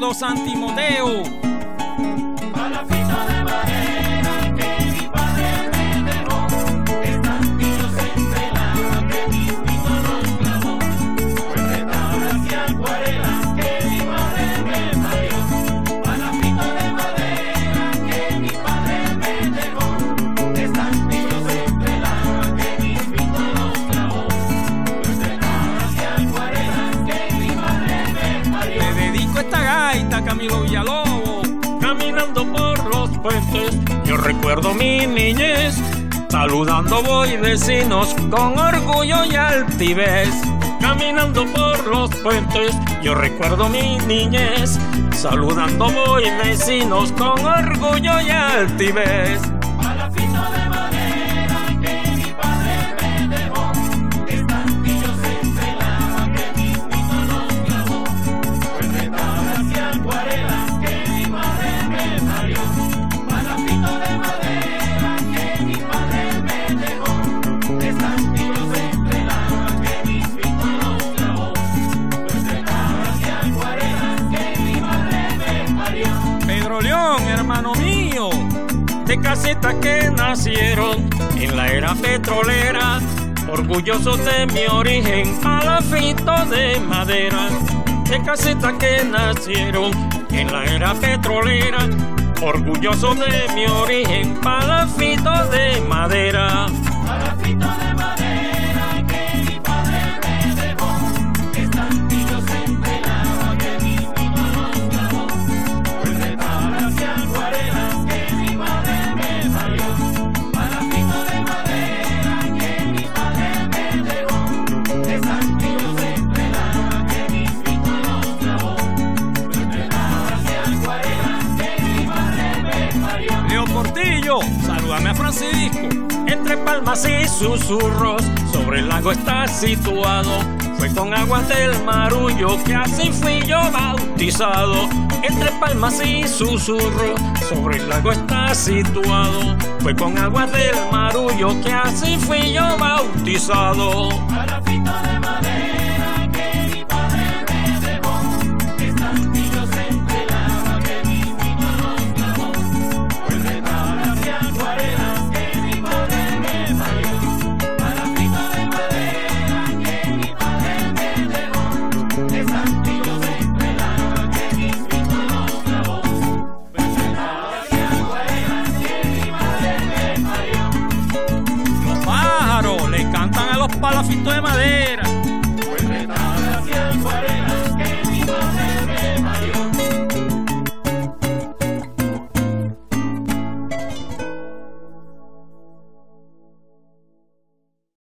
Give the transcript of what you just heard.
Río San Timoteo. Camilo. Caminando por los puentes, yo recuerdo mi niñez. Saludando voy vecinos con orgullo y altivez. Caminando por los puentes, yo recuerdo mi niñez. Saludando voy vecinos con orgullo y altivez. Hermano mío, de casetas que nacieron en la era petrolera, orgulloso de mi origen, palafito de madera, de casetas que nacieron en la era petrolera, orgulloso de mi origen, palafito Francisco. Entre palmas y susurros, sobre el lago está situado. Fue con aguas del marullo que así fui yo bautizado. Entre palmas y susurros, sobre el lago está situado. Fue con aguas del marullo que así fui yo bautizado. Palafitos de madera.